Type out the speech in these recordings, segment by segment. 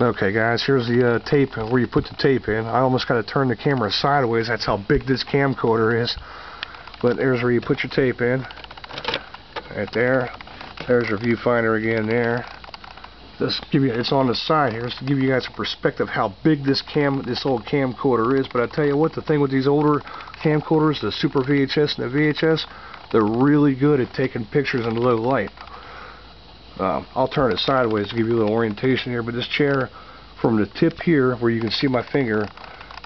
Okay guys, here's the uh, tape where you put the tape in. I almost got to turn the camera sideways, that's how big this camcorder is. But there's where you put your tape in. Right there. There's your viewfinder again there. Just give you, it's on the side here, just to give you guys a perspective how big this cam, this old camcorder is. But I tell you what, the thing with these older camcorders, the Super VHS and the VHS, they're really good at taking pictures in low light. Um, I'll turn it sideways to give you a little orientation here, but this chair, from the tip here, where you can see my finger,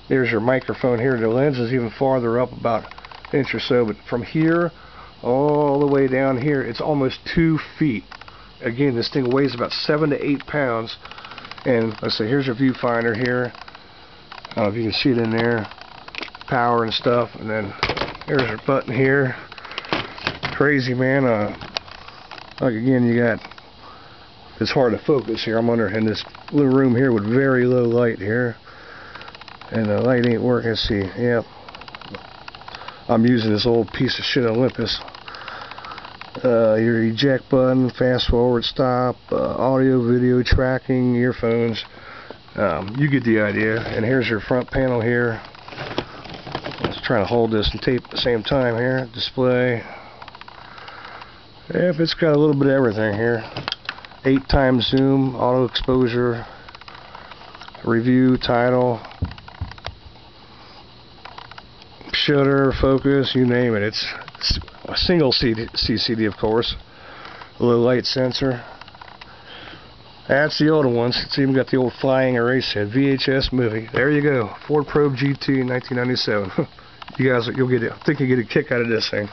there's your microphone here. The lens is even farther up, about an inch or so, but from here all the way down here, it's almost two feet. Again, this thing weighs about seven to eight pounds, and let's say here's your viewfinder here. I don't know if you can see it in there, power and stuff, and then there's your button here. Crazy man. Uh, like again, you got it's hard to focus here. I'm under in this little room here with very low light here. And the light ain't working. Let's see. Yep. I'm using this old piece of shit Olympus. Uh, your eject button, fast forward, stop, uh, audio, video tracking, earphones. Um, you get the idea. And here's your front panel here. Let's try to hold this and tape at the same time here. Display. Yep, it's got a little bit of everything here eight times zoom, auto exposure, review, title, shutter, focus, you name it. It's, a single CD, CCD, of course. Low light sensor. That's the older ones. It's even got the old flying erase head. VHS movie. There you go. Ford Probe GT 1997. you guys, you'll get it. I think you get a kick out of this thing.